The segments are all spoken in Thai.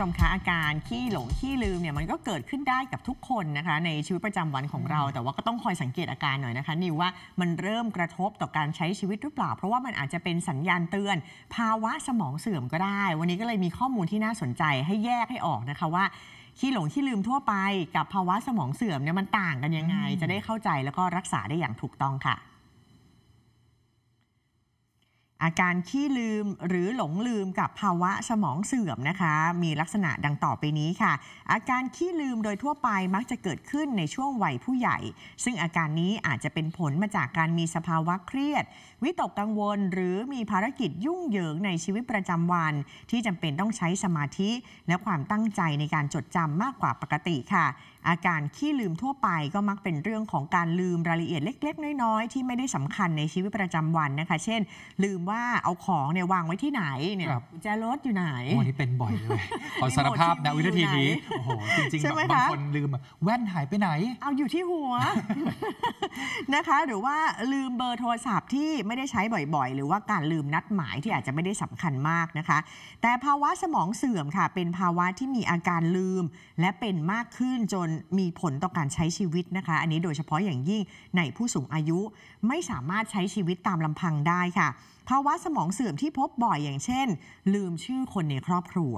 ชมคะอาการขี้หลงขี้ลืมเนี่ยมันก็เกิดขึ้นได้กับทุกคนนะคะในชีวิตประจำวันของเรา แต่ว่าก็ต้องคอยสังเกตอาการหน่อยนะคะนิวว่ามันเริ่มกระทบต่อการใช้ชีวิตหรือเปล่า เพราะว่ามันอาจจะเป็นสัญญาณเตือน ภาวะสมองเสื่อมก็ได้ วันนี้ก็เลยมีข้อมูลที่น่าสนใจให้แยกให้ออกนะคะว่าขี้หลงขี้ลืมทั่วไป กับภาวะสมองเสื่อมเนี่ยมันต่างกันยังไง จะได้เข้าใจแล้วก็รักษาได้อย่างถูกต้องค่ะ อาการขี้ลืมหรือหลงลืมกับภาวะสมองเสื่อมนะคะ มีลักษณะดังต่อไปนี้ค่ะ อาการขี้ลืมโดยทั่วไปมักจะเกิดขึ้นในช่วงวัยผู้ใหญ่ ซึ่งอาการนี้อาจจะเป็นผลมาจากการมีสภาวะเครียด วิตกกังวล หรือมีภารกิจยุ่งเหยิงในชีวิตประจำวัน ที่จำเป็นต้องใช้สมาธิ และความตั้งใจในการจดจำมากกว่าปกติค่ะ อาการขี้ลืมทั่วไปก็มักเป็นเรื่องของการลืมรายละเอียดเล็ก ๆ น้อยๆที่ไม่ได้สำคัญในชีวิตประจำวันนะคะ เช่น ลืมว่าเอาของเนี่ยวางไว้ที่ไหนเนี่ยครับ กุญแจรถอยู่ไหนโอ้นี่เป็นบ่อยเลยขอสารภาพนะวินาทีนี้โอ้โหจริงใช่ๆไหมบางคะ คนลืมอะแว่นหายไปไหน เอาอยู่ที่หัว นะคะ หรือว่าลืมเบอร์โทรศัพท์ที่ไม่ได้ใช้บ่อยๆ หรือว่าการลืมนัดหมายที่อาจจะไม่ได้สำคัญมากนะคะ แต่ภาวะสมองเสื่อมค่ะ เป็นภาวะที่มีอาการลืม และเป็นมากขึ้นจนมีผลต่อการใช้ชีวิตนะคะ อันนี้โดยเฉพาะอย่างยิ่งในผู้สูงอายุไม่สามารถใช้ชีวิตตามลำพังได้ค่ะภาวะสมองเสื่อมที่พบบ่อยอย่างเช่น ลืมชื่อคนในครอบครัว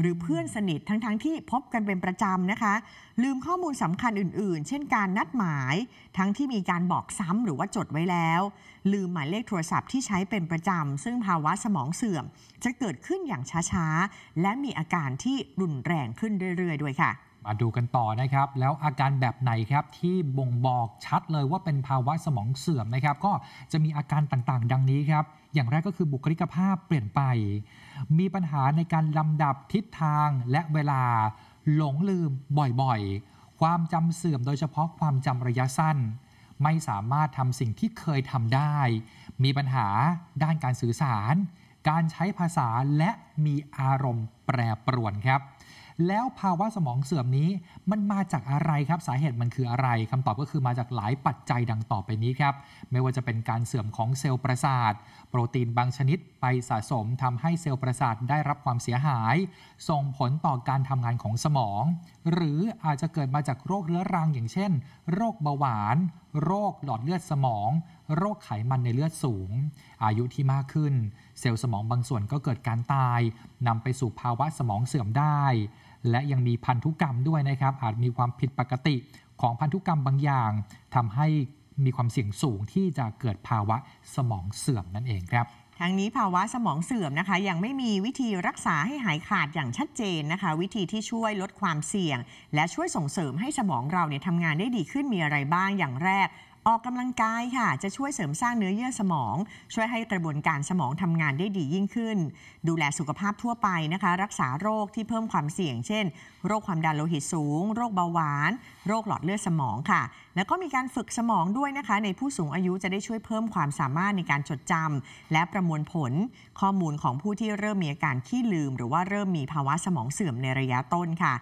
หรือเพื่อนสนิททั้งๆทที่พบกันเป็นประจำนะคะ ลืมข้อมูลสำคัญอื่น ๆ เช่นการนัดหมาย ทั้งที่มีการบอกซ้ำหรือว่าจดไว้แล้ว ลืมหมายเลขโทรศัพท์ที่ใช้เป็นประจำซึ่งภาวะสมองเสื่อม จะเกิดขึ้นอย่างช้าๆ และมีอาการที่รุนแรงขึ้นเรื่อย ๆ ด้วยค่ะ มาดูกันต่อนะครับ แล้วอาการแบบไหนครับที่บ่งบอกชัดเลยว่าเป็นภาวะสมองเสื่อมนะครับ ก็จะมีอาการต่างๆ ดังนี้ครับ อย่างแรกก็คือบุคลิกภาพเปลี่ยนไป มีปัญหาในการลำดับทิศทางและเวลาหลงลืมบ่อยๆ ความจำเสื่อมโดยเฉพาะความจำระยะสั้น ไม่สามารถทำสิ่งที่เคยทำได้ มีปัญหาด้านการสื่อสาร การใช้ภาษาและมีอารมณ์แปรปรวนครับ แล้วภาวะสมองเสื่อมนี้ มันมาจากอะไรครับสาเหตุมันคืออะไรคำตอบก็คือมาจากหลายปัจจัยดังต่อไปนี้ครับ ไม่ว่าจะเป็นการเสื่อมของเซลล์ประสาท โปรตีนบางชนิดไปสะสมทำให้เซลล์ประสาทได้รับความเสียหาย ส่งผลต่อการทำงานของสมอง หรืออาจจะเกิดมาจากโรคเรื้อรังอย่างเช่น โรคเบาหวาน โรคหลอดเลือดสมอง โรคไขมันในเลือดสูง อายุที่มากขึ้น เซลล์สมองบางส่วนก็เกิดการตายนำไปสู่ภาวะสมองเสื่อมได้ และยังมีพันธุกรรมด้วยนะครับ อาจมีความผิดปกติของพันธุกรรมบางอย่างทำให้ มีความเสี่ยงสูงที่จะเกิดภาวะสมองเสื่อมนั่นเองครับทั้งนี้ภาวะสมองเสื่อมนะคะ ยังไม่มีวิธีรักษาให้หายขาดอย่างชัดเจนนะคะ วิธีที่ช่วยลดความเสี่ยง และช่วยส่งเสริมให้สมองเราเนี่ยทำงานได้ดีขึ้นมีอะไรบ้างอย่างแรก ออกกำลังกายค่ะ จะช่วยเสริมสร้างเนื้อเยื่อสมอง ช่วยให้กระบวนการสมองทำงานได้ดียิ่งขึ้น ดูแลสุขภาพทั่วไปนะคะ รักษาโรคที่เพิ่มความเสี่ยง เช่น โรคความดันโลหิตสูง โรคเบาหวาน โรคหลอดเลือดสมองค่ะ แล้วก็มีการฝึกสมองด้วยนะคะ ในผู้สูงอายุจะได้ช่วยเพิ่มความสามารถในการจดจำและประมวลผล ข้อมูลของผู้ที่เริ่มมีอาการขี้ลืม หรือว่าเริ่มมีภาวะสมองเสื่อมในระยะต้นค่ะ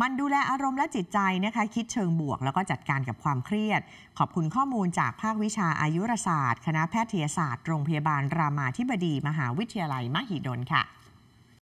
มันดูแลอารมณ์และจิตใจนะคะคิดเชิงบวก แล้วก็จัดการกับความเครียด ขอบคุณข้อมูลจากภาควิชาอายุรศาสตร์ คณะแพทยศาสตร์ โรงพยาบาลรามาธิบดี มหาวิทยาลัยมหิดลค่ะ